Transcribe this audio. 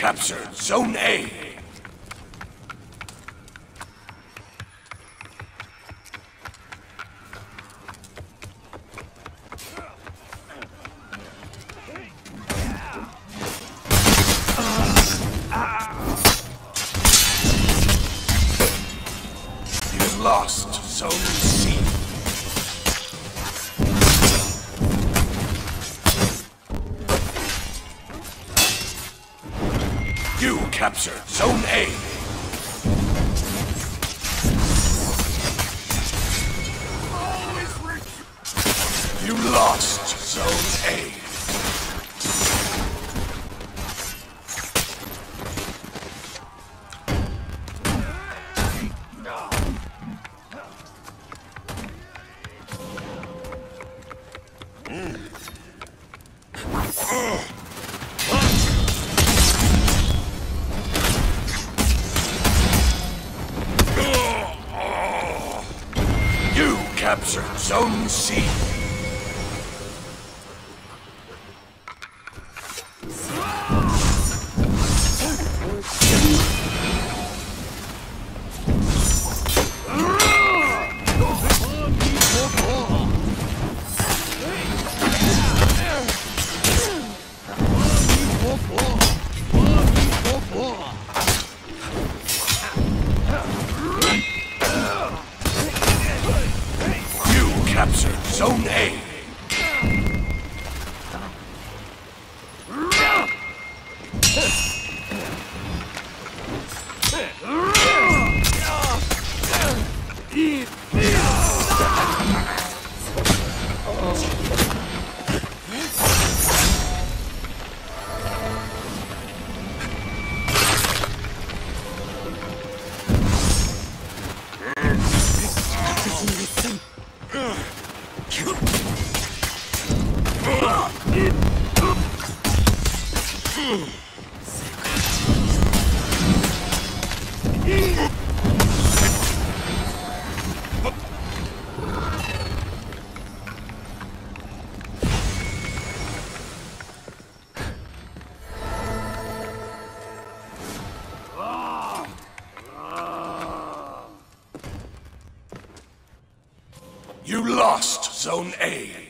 captured Zone A. You lost Zone C. You captured Zone A. You lost Zone A. captured Zone C. captured Zone A. You lost Zone A.